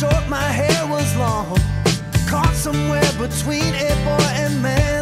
short, my hair was long. Caught somewhere between a boy and man.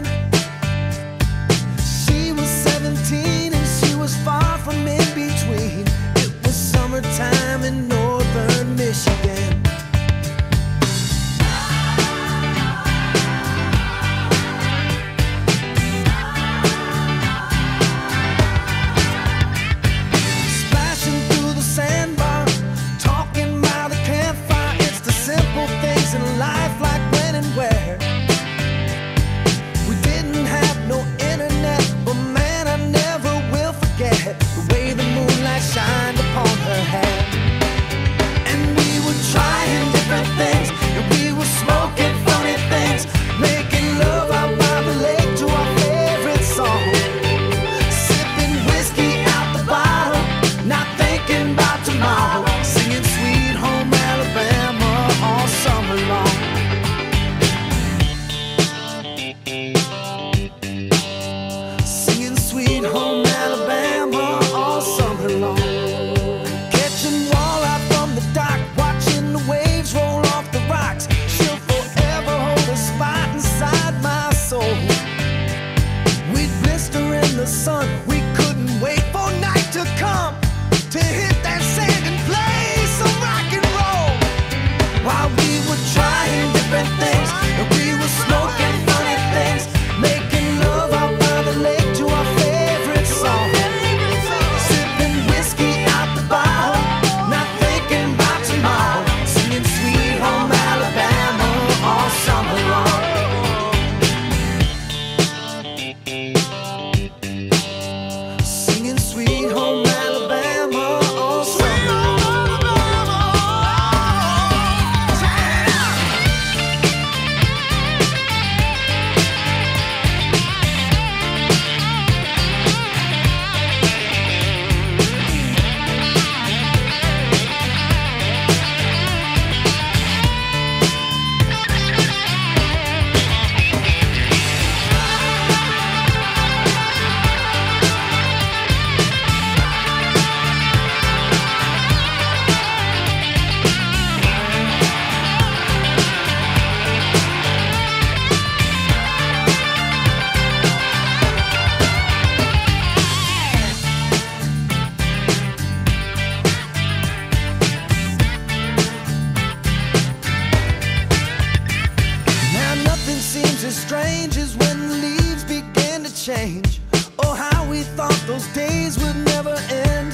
strange is when the leaves began to change. Oh, how we thought those days would never end.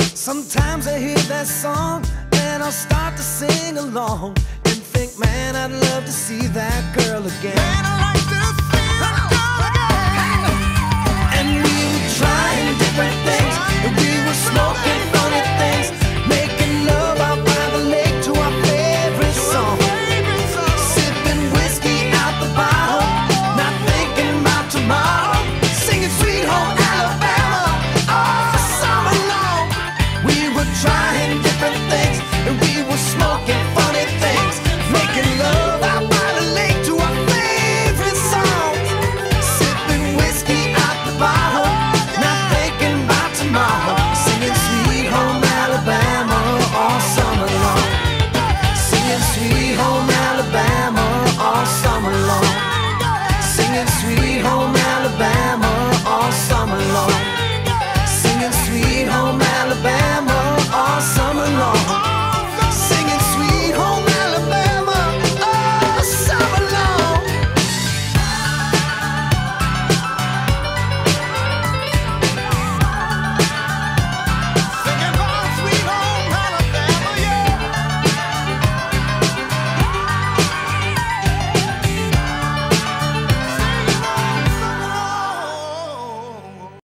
Sometimes I hear that song and I'll start to sing along and think, man, I'd love to see that girl again.